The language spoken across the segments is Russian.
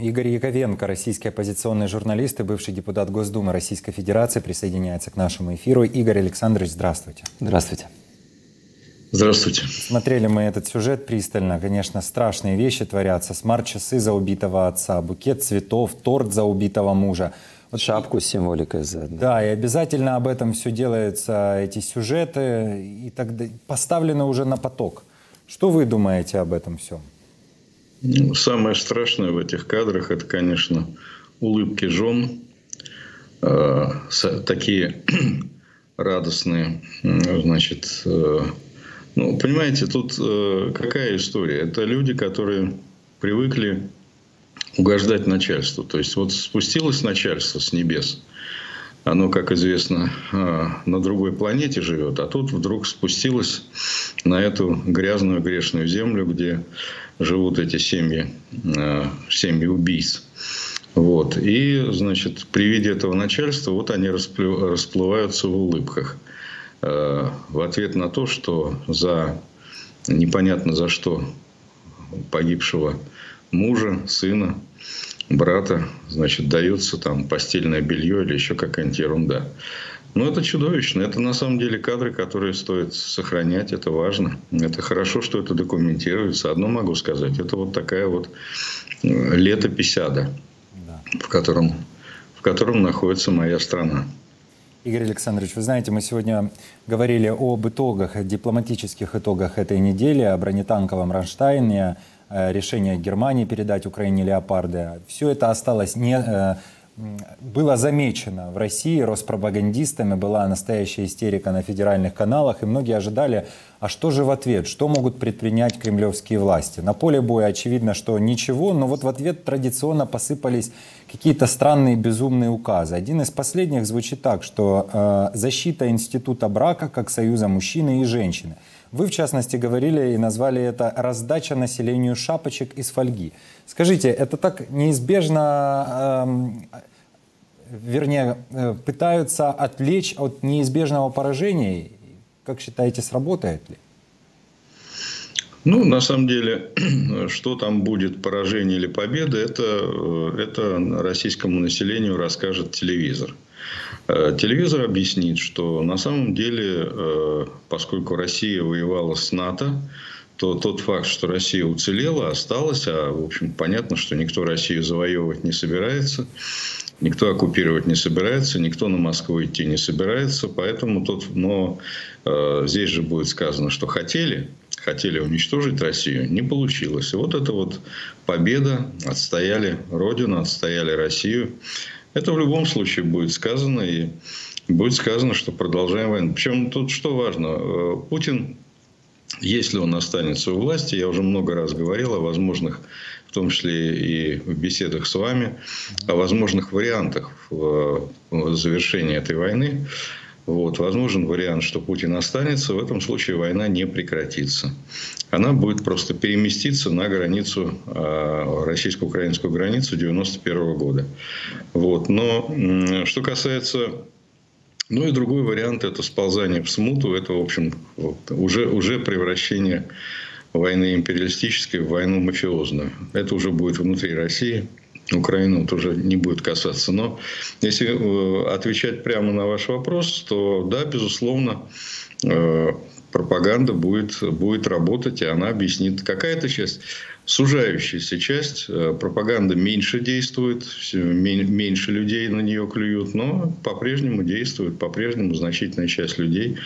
Игорь Яковенко, российский оппозиционный журналист и бывший депутат Госдумы Российской Федерации, присоединяется к нашему эфиру. Игорь Александрович, здравствуйте. Здравствуйте. Здравствуйте. Смотрели мы этот сюжет пристально. Конечно, страшные вещи творятся. Смарт-часы за убитого отца, букет цветов, торт за убитого мужа. Вот Шапку с символикой за. Да, и обязательно об этом все делаются, эти сюжеты, и тогда поставлены уже на поток. Что вы думаете об этом всем? Ну, самое страшное в этих кадрах – это, конечно, улыбки жен, э, такие радостные, значит, э, ну, понимаете, тут э, какая история? Это люди, которые привыкли угождать начальству. То есть вот спустилось начальство с небес, оно, как известно, э, на другой планете живет, а тут вдруг спустилось на эту грязную грешную землю, где живут эти семьи, э, семьи убийц. Вот. И, значит, при виде этого начальства вот они расплываются в улыбках – Э, в ответ на то, что за непонятно за что погибшего мужа, сына, брата, значит, дается там постельное белье или еще какая-нибудь ерунда. Но это чудовищно. Это на самом деле кадры, которые стоит сохранять. Это важно. Это хорошо, что это документируется. Одно могу сказать. Это вот такая вот э, летопись ада, да. в, котором, в котором находится моя страна. Игорь Александрович, вы знаете, мы сегодня говорили об итогах, дипломатических итогах этой недели, о бронетанковом Ранштайне, решение Германии передать Украине леопарды. Все это осталось не, э, было замечено в России Роспропагандистами, была настоящая истерика на федеральных каналах, и многие ожидали, а что же в ответ, что могут предпринять кремлевские власти. На поле боя очевидно, что ничего, но вот в ответ традиционно посыпались какие-то странные безумные указы. Один из последних звучит так, что э, защита института брака как союза мужчины и женщины. Вы, в частности, говорили и назвали это «раздача населению шапочек из фольги». Скажите, это так неизбежно э, вернее, пытаются отвлечь от неизбежного поражения. Как считаете, сработает ли? Ну, на самом деле, что там будет, поражение или победа, это, э, это российскому населению расскажет телевизор. Э, телевизор объяснит, что на самом деле, поскольку Россия воевала с НАТО, то тот факт, что Россия уцелела, осталась, а, в общем, понятно, что никто Россию завоевывать не собирается. Никто оккупировать не собирается, никто на Москву идти не собирается, поэтому тут, но э, здесь же будет сказано, что хотели, хотели уничтожить Россию, не получилось. И вот это вот победа, отстояли Родину, отстояли Россию. Это в любом случае будет сказано, и будет сказано, что продолжаем войну. Причем тут что важно, э, Путин, если он останется у власти, я уже много раз говорил о возможных в том числе и в беседах с вами, о возможных вариантах завершения этой войны. Вот, возможен вариант, что Путин останется, в этом случае война не прекратится. Она будет просто переместиться на границу, а, российско-украинскую границу 91 года. Вот. Но что касается ну и другой вариант – это сползание в смуту, это, в общем, уже, уже превращение войны империалистической в войну мафиозную. Это уже будет внутри России. Украину это уже не будет касаться. Но если э, отвечать прямо на ваш вопрос, то да, безусловно, э, пропаганда будет, будет работать, и она объяснит. Какая-то часть, сужающаяся часть, э, пропаганда меньше действует, меньше людей на нее клюют, но по-прежнему действует, по-прежнему значительная часть людей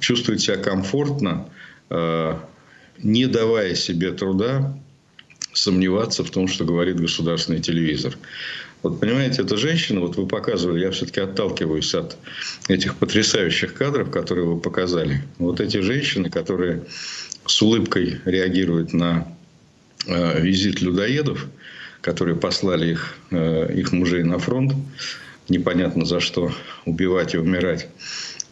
чувствует себя комфортно, Э, не давая себе труда сомневаться в том, что говорит государственный телевизор. Вот понимаете, эта женщина, вот вы показывали, я все-таки отталкиваюсь от этих потрясающих кадров, которые вы показали. Вот эти женщины, которые с улыбкой реагируют на э, визит людоедов, которые послали их, э, их мужей на фронт, непонятно за что, убивать и умирать.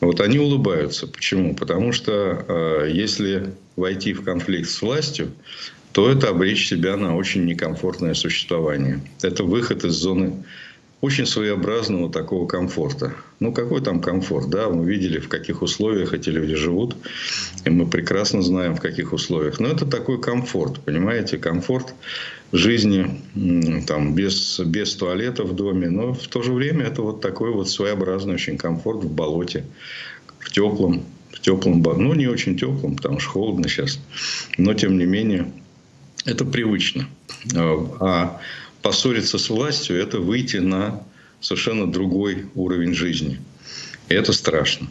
Вот они улыбаются. Почему? Потому что э, если войти в конфликт с властью, то это обречь себя на очень некомфортное существование. Это выход из зоны очень своеобразного такого комфорта. Ну, какой там комфорт, да? Мы видели, в каких условиях эти люди живут. И мы прекрасно знаем, в каких условиях. Но это такой комфорт, понимаете? Комфорт жизни там, без, без туалета в доме. Но в то же время это вот такой вот своеобразный очень комфорт в болоте, в теплом, в теплом, ну, не очень теплом, потому что холодно сейчас. Но, тем не менее, это привычно. А, а поссориться с властью – это выйти на совершенно другой уровень жизни. И это страшно.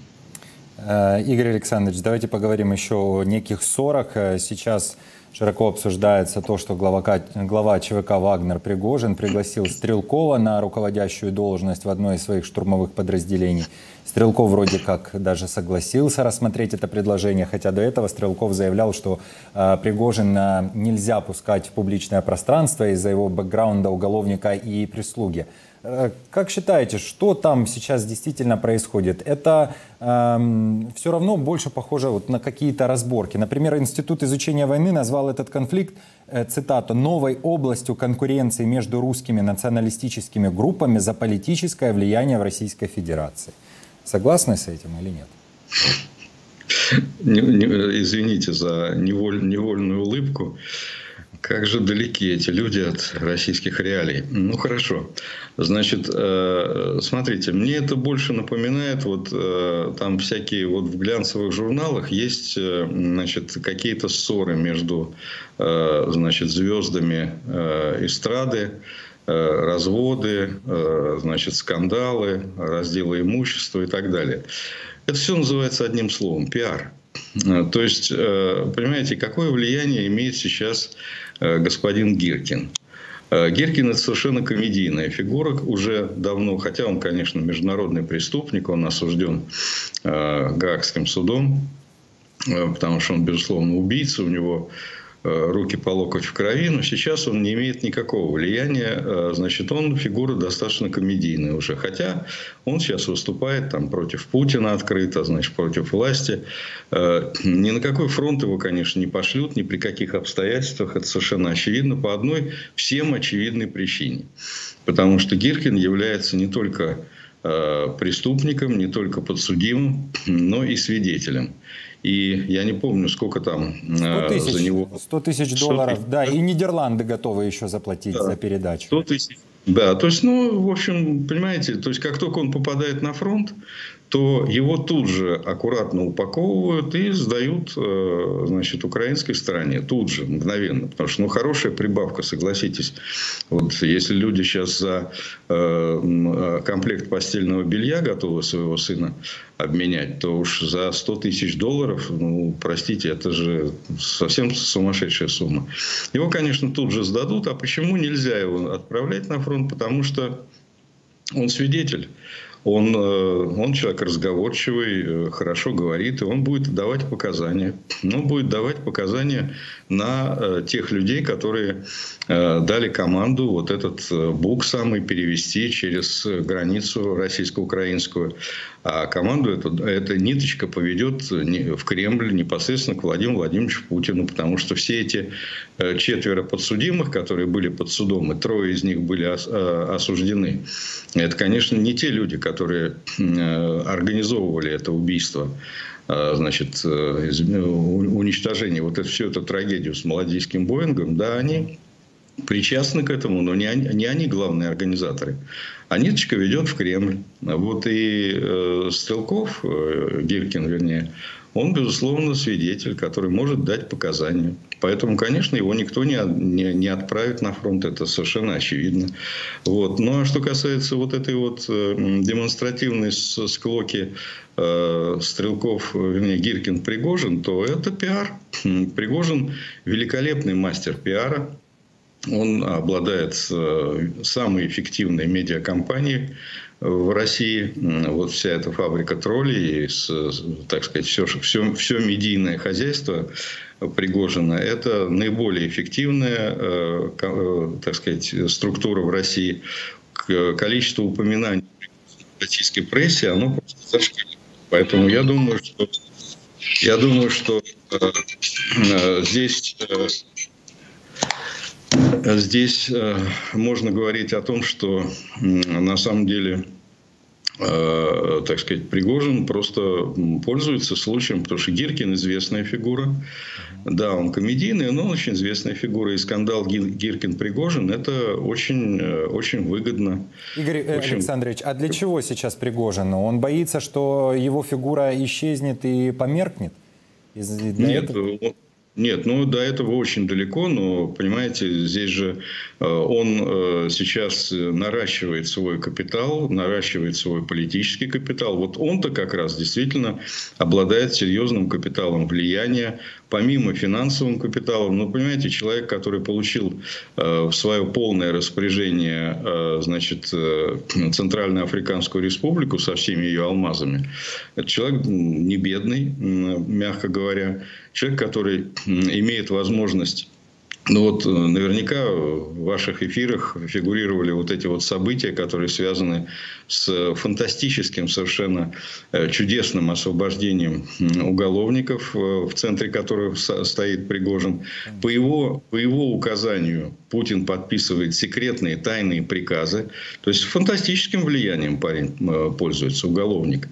Э, Игорь Александрович, давайте поговорим еще о неких ссорах. Э, сейчас широко обсуждается то, что глава, глава ЧВК «Вагнер» Пригожин пригласил Стрелкова на руководящую должность в одной из своих штурмовых подразделений. Стрелков вроде как даже согласился рассмотреть это предложение, хотя до этого Стрелков заявлял, что э, Пригожина нельзя пускать в публичное пространство из-за его бэкграунда уголовника и прислуги. Э, как считаете, что там сейчас действительно происходит? Это э, все равно больше похоже вот на какие-то разборки. Например, Институт изучения войны назвал этот конфликт, э, цитату, «новой областью конкуренции между русскими националистическими группами за политическое влияние в Российской Федерации». Согласны с этим или нет? Извините за неволь, невольную улыбку. Как же далеки эти люди от российских реалий. Ну хорошо. Значит, э, смотрите, мне это больше напоминает, вот э, там всякие вот в глянцевых журналах есть, э, значит, какие-то ссоры между, значит, звездами эстрады, разводы, значит, скандалы, разделы имущества и так далее. Это все называется одним словом – пиар. То есть, понимаете, какое влияние имеет сейчас господин Гиркин. Э, Гиркин – это совершенно комедийная фигура уже давно, хотя он, конечно, международный преступник, он осужден э, Гаагским судом, потому что он, безусловно, убийца, у него Э, руки по локоть в крови, но сейчас он не имеет никакого влияния. Э, значит, он фигура достаточно комедийная уже. Хотя он сейчас выступает там против Путина открыто, значит, против власти. Э, ни на какой фронт его, конечно, не пошлют, ни при каких обстоятельствах. Это совершенно очевидно по одной всем очевидной причине. Потому что Гиркин является не только преступником, не только подсудимым, но и свидетелем. И я не помню, сколько там 100 э, тысяч, за него... 100 тысяч долларов, 100 да, и Нидерланды готовы еще заплатить да, за передачу. 100 тысяч, да, то есть, ну, в общем, понимаете, то есть, как только он попадает на фронт, то его тут же аккуратно упаковывают и сдают э, значит, украинской стороне. Тут же, мгновенно. Потому что ну, хорошая прибавка, согласитесь. Вот если люди сейчас за э, комплект постельного белья готовы своего сына обменять, то уж за 100 тысяч долларов, ну, простите, это же совсем сумасшедшая сумма. Его, конечно, тут же сдадут. А почему нельзя его отправлять на фронт? Потому что он свидетель он, э, он человек разговорчивый, э, хорошо говорит, и он будет давать показания. Он будет давать показания на э, тех людей, которые дали команду вот этот бук самый перевести через границу российско-украинскую. А команду эту, эта ниточка поведет в Кремль непосредственно к Владимиру Владимировичу Путину, потому что все эти четверо подсудимых, которые были под судом, и трое из них были осуждены, это, конечно, не те люди, которые э, организовывали это убийство значит, уничтожение, вот это, всю эту трагедию с Молодийским Боингом, да, они причастны к этому, но не они, не они главные организаторы. А ниточка ведет в Кремль. Вот и э, Стрелков, э, Гиркин вернее, он, безусловно, свидетель, который может дать показания. Поэтому, конечно, его никто не, не, не отправит на фронт, это совершенно очевидно. Вот. Ну а что касается вот этой вот э, демонстративной склоки э, Стрелков, вернее, Гиркин, Пригожин, то это пиар. Пригожин великолепный мастер пиара. Он обладает э, самой эффективной медиакомпанией в России. Вот вся эта фабрика троллей, так сказать, все, все, все медийное хозяйство Пригожина, это наиболее эффективная, э, э, так сказать, структура в России. Количество упоминаний в российской прессе, оно просто зашкаливает. Поэтому я думаю, что я думаю, что здесь Здесь э, можно говорить о том, что на самом деле Э, так сказать, Пригожин просто пользуется случаем, потому что Гиркин известная фигура. Да, он комедийный, но очень известная фигура. И скандал Гиркин-Пригожин – это очень, э, очень выгодно. Игорь очень... Александрович, а для чего сейчас Пригожин? Он боится, что его фигура исчезнет и померкнет? Нет, этого... Нет, ну до этого очень далеко, но, понимаете, здесь же э, он э, сейчас наращивает свой капитал, наращивает свой политический капитал. Вот он-то как раз действительно обладает серьезным капиталом влияния, помимо финансовым капиталом. Ну, понимаете, человек, который получил э, в свое полное распоряжение значит, Центральную Африканскую Республику со всеми ее алмазами, это человек не бедный, мягко говоря, человек, который имеет возможность ну вот э, наверняка в ваших эфирах фигурировали вот эти вот события, которые связаны с фантастическим, совершенно э, чудесным освобождением уголовников, э, в центре которых стоит Пригожин. По его, по его указанию Путин подписывает секретные тайные приказы. То есть фантастическим влиянием парень пользуется, уголовник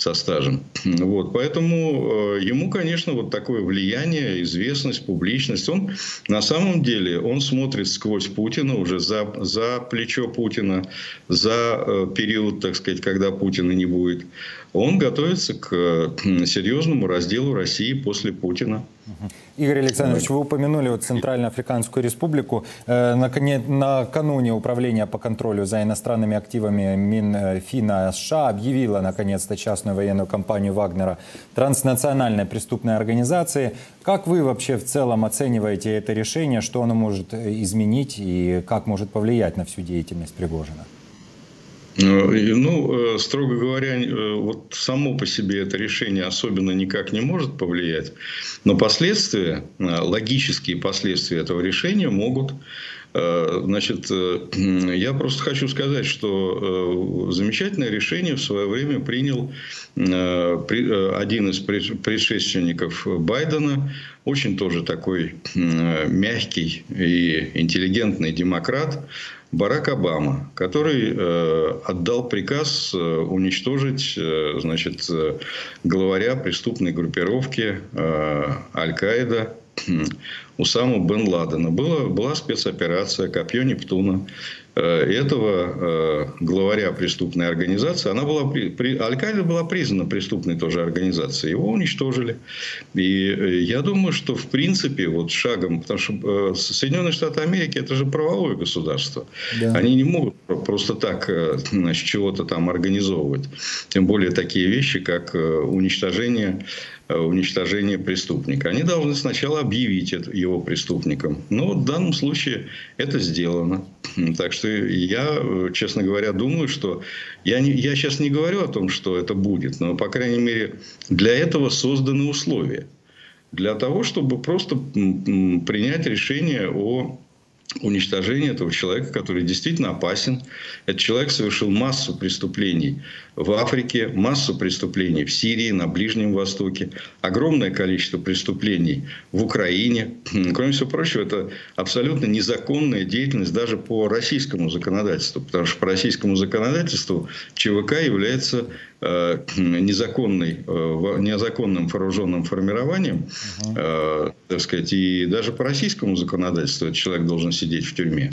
со стажем. Вот, поэтому э, ему, конечно, вот такое влияние, известность, публичность, он на самом деле, он смотрит сквозь Путина, уже за, за плечо Путина, за э, период, так сказать, когда Путина не будет. Он готовится к серьезному разделу России после Путина. Игорь Александрович, вы упомянули вот Центральноафриканскую республику. Э, накануне Управление по контролю за иностранными активами Минфина США объявило наконец-то частную военную компанию Вагнера транснациональной преступной организацией. Как вы вообще в целом оцениваете это решение? Что оно может изменить и как может повлиять на всю деятельность Пригожина? Э, ну, э, строго говоря, э, вот само по себе это решение особенно никак не может повлиять. Но последствия, логические последствия этого решения могут Значит, я просто хочу сказать, что замечательное решение в свое время принял один из предшественников Байдена, очень тоже такой мягкий и интеллигентный демократ, Барак Обама, который э, отдал приказ э, уничтожить э, значит, э, главаря преступной группировки э, Аль-Каида Усаму бен Ладена. Была, была спецоперация «Копье Нептуна». Э, этого э, главаря преступной организации, она была, при, Аль-Каида была признана преступной тоже организацией, его уничтожили. И э, я думаю, что в принципе вот шагом, потому что Соединенные Штаты Америки это же правовое государство, да. они не могут просто так значит, чего-то там организовывать, тем более такие вещи, как уничтожение уничтожение преступника. Они должны сначала объявить его преступником. Но в данном случае это сделано. Так что я, честно говоря, думаю, что я, не, я сейчас не говорю о том, что это будет, но, по крайней мере, для этого созданы условия. Для того, чтобы просто принять решение о уничтожение этого человека, который действительно опасен. Этот человек совершил массу преступлений в Африке, массу преступлений в Сирии, на Ближнем Востоке, огромное количество преступлений в Украине. Кроме всего прочего, это абсолютно незаконная деятельность даже по российскому законодательству, потому что по российскому законодательству ЧВК является незаконной, э, незаконным вооруженным формированием, uh так сказать, и даже по российскому законодательству этот человек должен сидеть в тюрьме.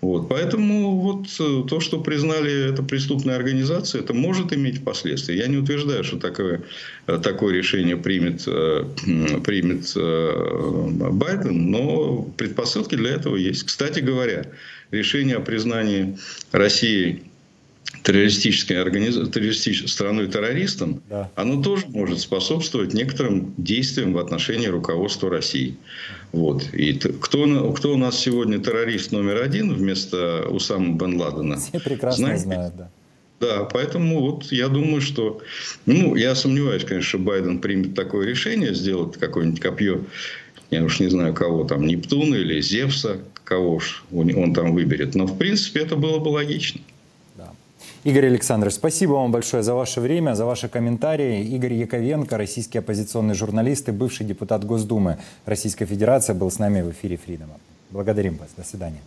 Вот. Поэтому вот то, что признали это преступная организация, это может иметь последствия. Я не утверждаю, что такое, такое решение примет, примет Байден, но предпосылки для этого есть. Кстати говоря, решение о признании России террористической организацией, террористической страной террористом, да. оно тоже может способствовать некоторым действиям в отношении руководства России. Вот. И кто, кто у нас сегодня террорист номер один вместо Усама бен Ладена? Все прекрасно Знаете? знают, да. Да, поэтому вот я думаю, что... Ну, я сомневаюсь, конечно, что Байден примет такое решение, сделать какое-нибудь копье, я уж не знаю кого там, Нептуна или Зевса, кого уж он там выберет. Но, в принципе, это было бы логично. Игорь Александрович, спасибо вам большое за ваше время, за ваши комментарии. Игорь Яковенко, российский оппозиционный журналист и бывший депутат Госдумы Российской Федерации, был с нами в эфире Фридома. Благодарим вас. До свидания.